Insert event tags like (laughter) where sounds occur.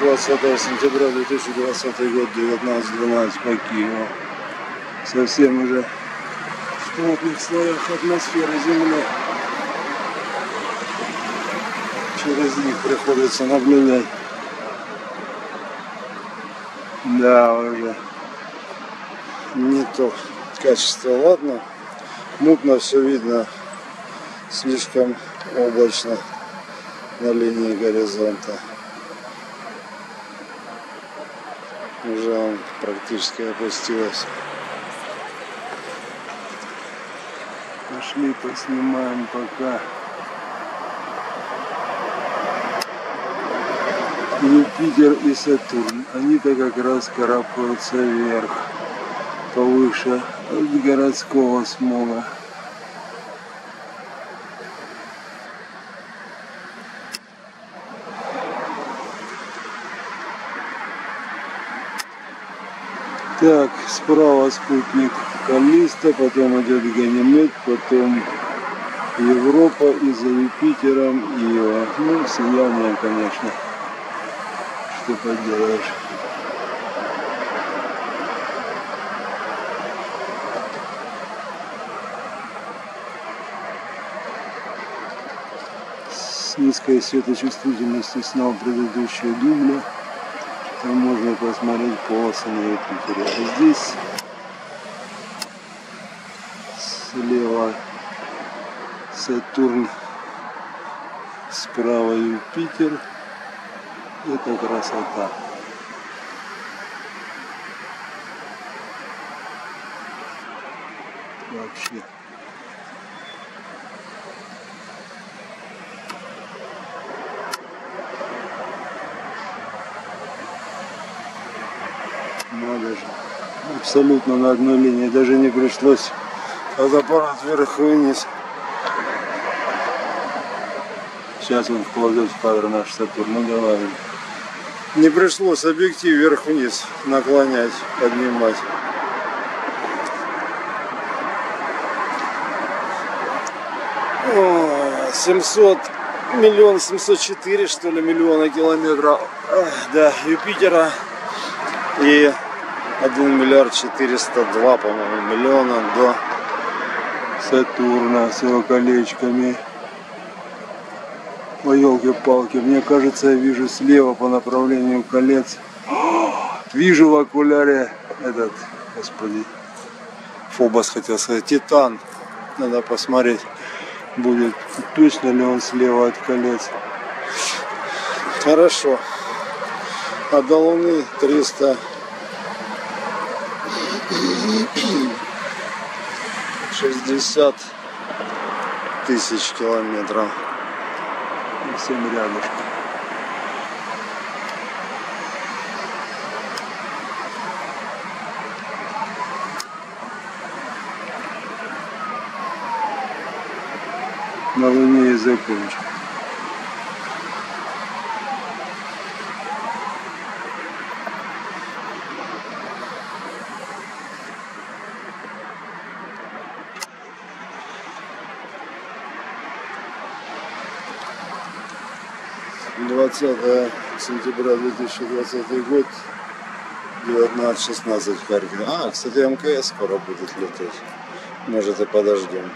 20 сентября 2020 год, 19.12 по Киеву. Совсем уже в плотных слоях атмосферы Земли. Через них приходится наблюдать. Да, уже не то качество. Ладно, мутно все видно, слишком облачно на линии горизонта. Уже он практически опустилась. Пошли поснимаем пока. Юпитер и Сатурн. Они-то как раз карабкаются вверх, повыше от городского смога. Так, справа спутник Калиста, потом идет Ганимед, потом Европа и за Юпитером Ио. Ну, сияние, конечно. Что поделаешь. С низкой светочувствительностью снял предыдущие дубли. Посмотреть полосы на Юпитере. А здесь слева Сатурн, справа Юпитер. Это красота. Вообще. Же. Абсолютно на одной линии. Даже не пришлось фотоаппарат вверх и вниз. Сейчас он вкладет в кадр наш Сатурн. Ну давай. Не пришлось объектив вверх-вниз наклонять, поднимать. О, 700 миллион 704 что ли миллиона километров да Юпитера и 1 миллиард 402 по-моему миллиона до Сатурна с его колечками Ой, елки-палки, мне кажется, я вижу слева по направлению колец. (gasps) Вижу в окуляре этот, господи, Фобос хотел сказать, Титан. Надо посмотреть, будет точно ли он слева от колец. Хорошо. А до Луны 300 60 тысяч километров совсем рядышком. На Луне и закончим. Двадцатое сентября 2020 год 19.16 в Харькове. А, кстати, МКС скоро будет летать. Может и подождем.